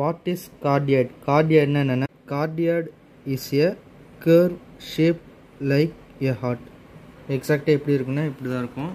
What is cardioid கார்டியாய்ட்னா என்னென்ன cardioid is a curve shape like a heart எக்ஸாக்டாக எப்படி இருக்குன்னா இப்படி தான் இருக்கும்.